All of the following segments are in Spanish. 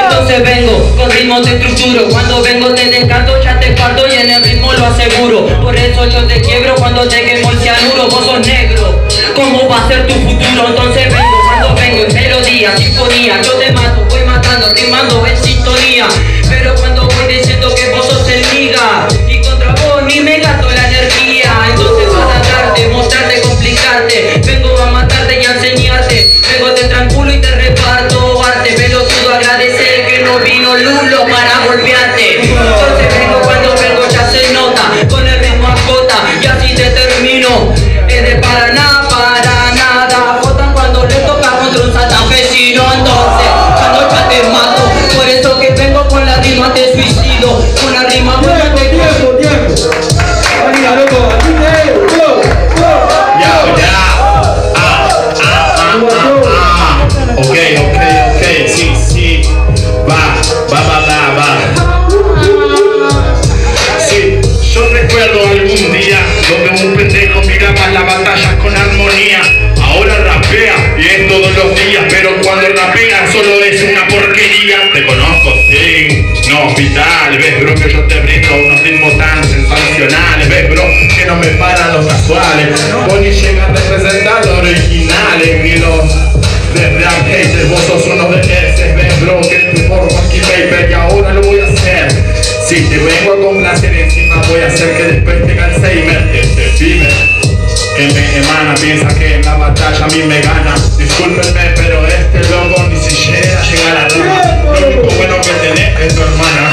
Entonces vengo con ritmo de estructuro. Cuando vengo te descarto, ya te parto y en el ritmo lo aseguro. Por eso yo te quiebro cuando te quemo el cianuro. Vos sos negro. ¿Cómo va a ser tu futuro? Entonces vengo cuando vengo en melodía, sinfonía. Yo te rimando en sintonía algún día donde un pendejo miraba las batallas con armonía. Ahora rapea y es todos los días, pero cuando rapea solo es una porquería. Te conozco, sí. No, vital, ves bro que yo te brindo unos ritmos tan sensacionales, ves bro que no me paran los casuales. Vos ni llegas los originales, ni los de rap haters, vos sos uno de esos, ves bro que te formo Si te vengo a complacer encima voy a hacer que después te Alzheimer, este pibe que me emana piensa que en la batalla a mí me gana. Discúlpenme, pero este loco ni siquiera llega a la rama. Lo único bueno que tenés es tu hermana.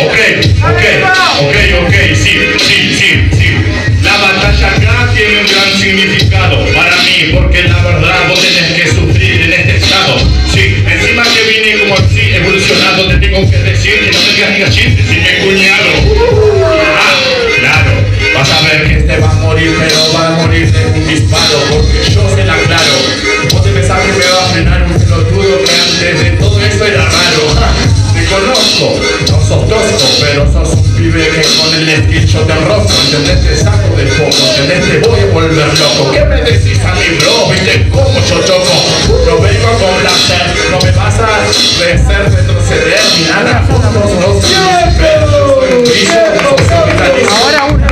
Ok, ok, ok, ok, sí, sí, sí, sí. La batalla acá tiene un gran significado para mí, porque la verdad vos tenés que sufrir en este estado. Sí, encima que vine como así evolucionado, te tengo que decir que no te digas ni chiste, si me cuñado. Pero sos un pibe que con el esquicho te enrosco, ¿entendés? Te saco del foco, ¿entendés? Te voy a volver loco. ¿Qué me decís a mí, bro? ¿Viste cómo yo choco? No vengo a complacer, no me vas a hacer retroceder ni nada. De socialismo. Ahora una.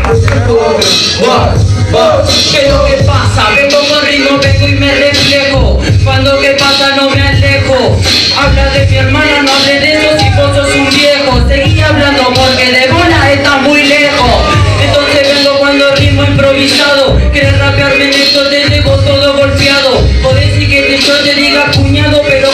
¿Qué es lo que pasa? Vengo con ritmo, vengo y me reflejo. Cuando que pasa no me alejo. Habla de mi hermana, diga cuñado, pero